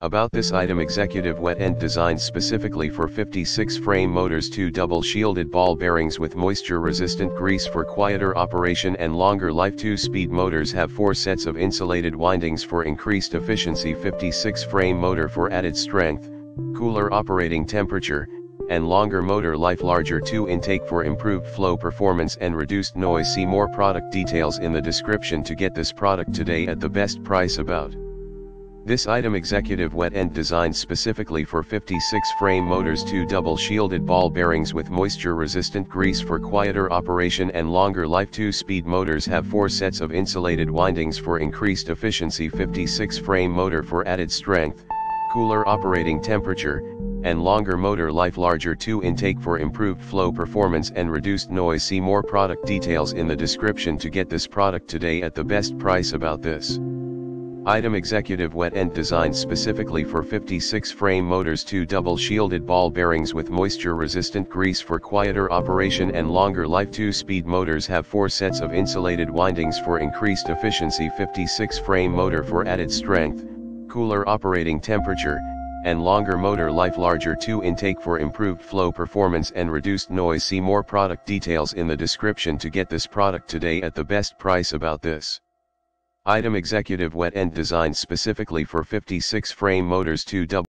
About this item executive wet end designed specifically for 56 frame motors two double shielded ball bearings with moisture resistant grease for quieter operation and longer life two speed motors have four sets of insulated windings for increased efficiency 56 frame motor for added strength, cooler operating temperature, and longer motor life larger 2 intake for improved flow performance and reduced noise see more product details in the description to get this product today at the best price about. This item executive wet end designed specifically for 56 frame motors two double shielded ball bearings with moisture resistant grease for quieter operation and longer life. Two speed motors have four sets of insulated windings for increased efficiency 56 frame motor for added strength, cooler operating temperature, and longer motor life. Larger 2 intake for improved flow performance and reduced noise. See more product details in the description to get this product today at the best price about this. Item Executive Wet End designed specifically for 56 frame motors two double shielded ball bearings with moisture resistant grease for quieter operation and longer life. Two speed motors have four sets of insulated windings for increased efficiency. 56 frame motor for added strength, cooler operating temperature, and longer motor life. Larger 2 intake for improved flow performance and reduced noise. See more product details in the description to get this product today at the best price about this. Item Executive Wet End designed specifically for 56 frame motors two double